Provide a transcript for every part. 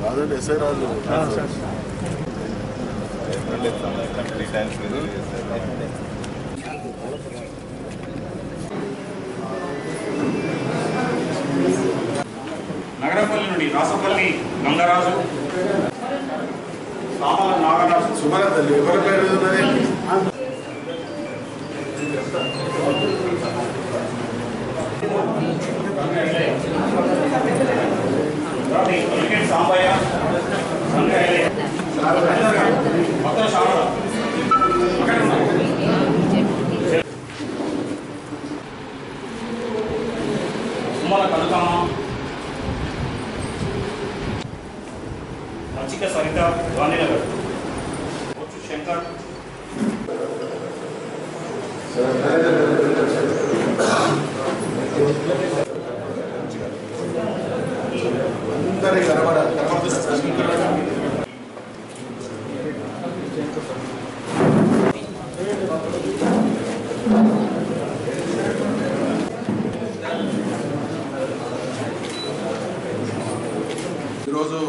కాదండి ఎస్ఐ రాజు నగరపల్లి నుండి రాసపల్లి గంగరాజు. సామల నాగరాజు సుమన తల్లి ఎవరి పేరు ఉన్నది? తర్వాత సాంబయ్య మొత్తం సుమల కనకమ్మ మచ్చిక సరిత గాంధీనగర్ బొచ్చు శంకర్ అందరి కనబడాలి కనబడుతుంది ఈరోజు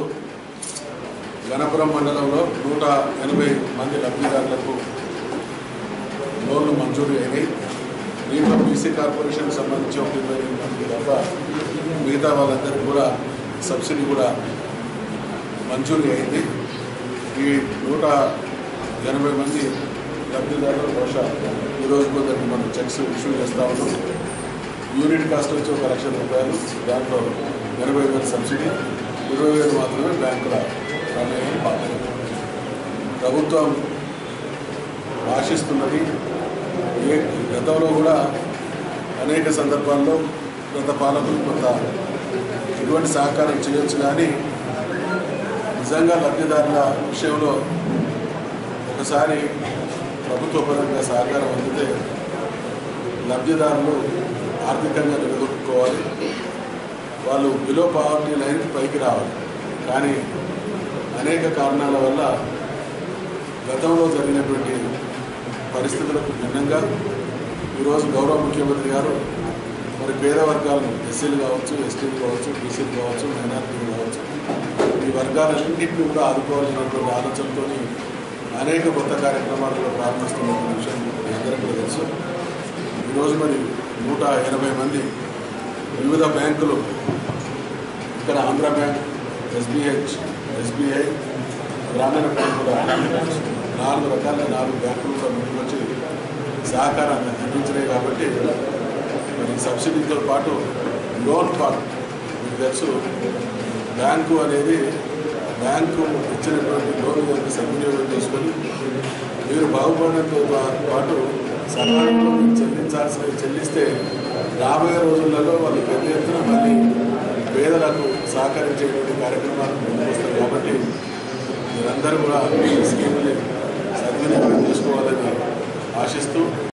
గణపురం మండలంలో నూట ఎనభై మంది లబ్ధిదారులకు లోన్లు మంజూరు అయినాయి. దీంట్లో బీసీ కార్పొరేషన్కి సంబంధించి ఒక ఇరవై ఎనిమిది మంది తప్ప మిగతా వాళ్ళందరికీ కూడా సబ్సిడీ కూడా మంజూరు అయింది. ఈ నూట ఎనభై మంది లబ్ధిదారులు బహుశా ఈరోజు కొందరికి మనం చెక్స్ ఇష్యూ చేస్తా ఉన్నాం. యూనిట్ కాస్ట్ వచ్చి ఒక లక్ష రూపాయలు దాంట్లో ఎనభై వేలు సబ్సిడీ ఇరవై వేలు మాత్రమే బ్యాంకుల ప్రమేయం ప్రభుత్వం ఆశిస్తున్నది. ఏ గతంలో కూడా అనేక సందర్భాల్లో గత పాలకులు కొంత ఎటువంటి సహకారం చేయొచ్చు కానీ నిజంగా లబ్ధిదారుల విషయంలో ఒకసారి ప్రభుత్వ పరంగా సహకారం అందితే లబ్ధిదారులు ఆర్థికంగా నిలదొక్కుకోవాలి. వాళ్ళు బిలో పావర్టీ లైన్కి పైకి రావాలి. కానీ అనేక కారణాల వల్ల గతంలో జరిగినటువంటి పరిస్థితులకు భిన్నంగా ఈరోజు గౌరవ ముఖ్యమంత్రి గారు మరి పేద వర్గాలను ఎస్సీలు కావచ్చు ఎస్టీలు కావచ్చు బీసీలు కావచ్చు మైనార్టీలు కావచ్చు ఈ వర్గాలన్నింటినీ కూడా ఆదుకోవాలనేటువంటి ఆలోచనతో అనేక కొత్త కార్యక్రమాలను ప్రారంభిస్తున్న విషయం మీ అందరికీ తెలుసు. ఈరోజు మరి నూట ఎనభై మంది వివిధ బ్యాంకులు ఇక్కడ Andhra bank SBH SBI Grameena bank నాలుగు రకాల నాలుగు బ్యాంకులు కూడా ముందుకొచ్చి సహకారాన్ని అందించినాయి కాబట్టి మరి సబ్సిడీతో పాటు లోన్ పార్ట్ మీకు తెలుసు. బ్యాంకు అనేది బ్యాంకు ఇచ్చినటువంటి లోన్ కనుక సద్వినియోగం చేసుకొని మీరు బాగుపడడంతో పాటు సకాలంలో మీరు చెల్లించాల్సినవి చెల్లిస్తే రాబోయే రోజులలో వాళ్ళు పెద్ద ఎత్తున మళ్ళీ పేదలకు సహకరించేటువంటి కార్యక్రమాలు ముందుకొస్తాయి. అందరూ కూడా ఈ స్కీమ్ని సద్వినియోగం చేసుకోవాలని ఆశిస్తూ